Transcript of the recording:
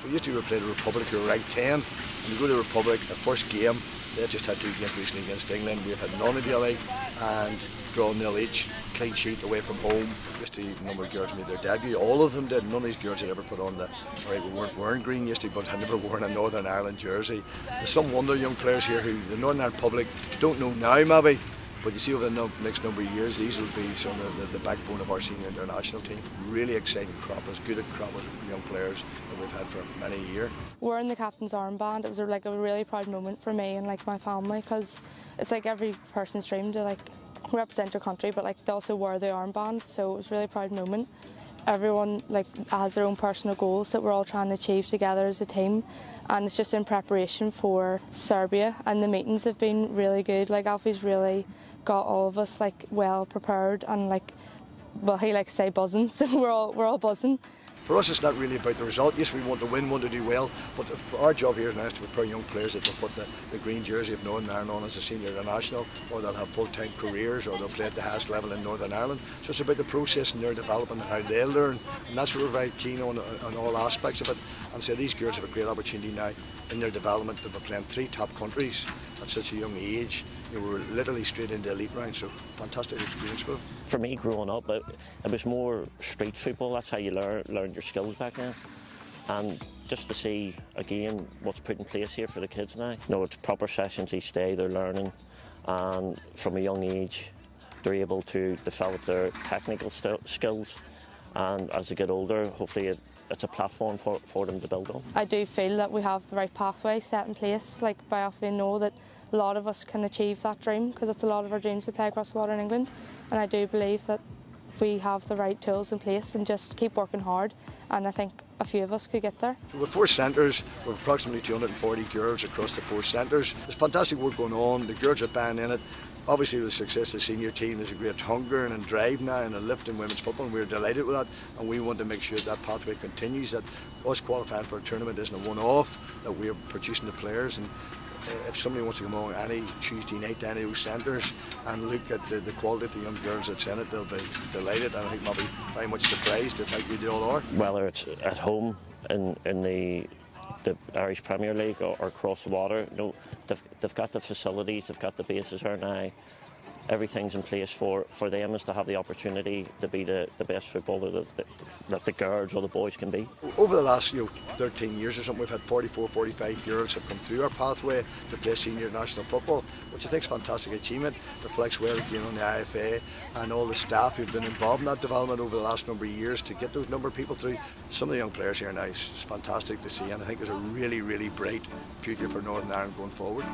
So yesterday we played the Republic who were ranked 10, and we go to the Republic, the first game, they just had two games recently against England. We've had none of the league and draw nil each, clean sheet away from home. Yesterday, a number of girls made their debut. All of them did. None of these girls had ever put on the. Right, we weren't wearing green yesterday, but had never worn a Northern Ireland jersey. There's some wonder young players here who the Northern Ireland public don't know now, maybe. But you see over the next number of years, these will be some of the, the backbone of our senior international team. Really exciting crop, as good a crop as young players that we've had for many a year. Wearing the captain's armband, it was like a really proud moment for me and like my family because it's like every person's dream to like represent your country, but like they also wear the armband, so it was a really proud moment. Everyone like has their own personal goals that we're all trying to achieve together as a team, and it's just in preparation for Serbia. And the meetings have been really good. Like Alfie's really got all of us like well prepared and like, well he likes to say buzzing, so we're all we're all buzzing. For us, it's not really about the result. Yes, we want to win, want to do well, but our job here now is to prepare young players that will put the, the green jersey of Northern Ireland on as a senior international, or they'll have full-time careers, or they'll play at the highest level in Northern Ireland. So it's about the process and their development and how they learn, and that's what we're very keen on, on all aspects of it. And so these girls have a great opportunity now in their development to be playing three top countries at such a young age. Know, we're literally straight into elite round, so fantastic experience for. For me, growing up, it, it was more street football. That's how you learn learned your skills back then. And just to see again what's put in place here for the kids now. You know, it's proper sessions each day. They're learning, and from a young age, they're able to develop their technical skills. And as they get older, hopefully it, it's a platform for, for them to build on. I do feel that we have the right pathway set in place. Like by often know that a lot of us can achieve that dream because it's a lot of our dreams to play across the water in England. And I do believe that we have the right tools in place and just keep working hard. And I think a few of us could get there. So with four centres, with approximately 240 girls across the four centres, there's fantastic work going on. The girls are buying in it. Obviously, the success of the senior team is a great hunger and drive now and a lift in women's football, and we're delighted with that. And we want to make sure that pathway continues, that us qualifying for a tournament isn't a one off, that we're producing the players. And if somebody wants to come along any Tuesday night to any of those centres and look at the, the quality of the young girls that's in it, they'll be delighted and I think they'll be very much surprised at how good they all are. Whether it's at home in, in the the Irish Premier League or, or across the water, you know, they've, they've got the facilities, they've got the bases there now everything's in place for, for them is to have the opportunity to be the, the best footballer that, that, the girls or the boys can be. Over the last you know, 13 years or something, we've had 44, 45 girls have come through our pathway to play senior national football, which I think is a fantastic achievement. Reflects well again on the IFA and all the staff who've been involved in that development over the last number of years to get those number of people through. Some of the young players here now, it's fantastic to see, and I think there's a really, really bright future for Northern Ireland going forward.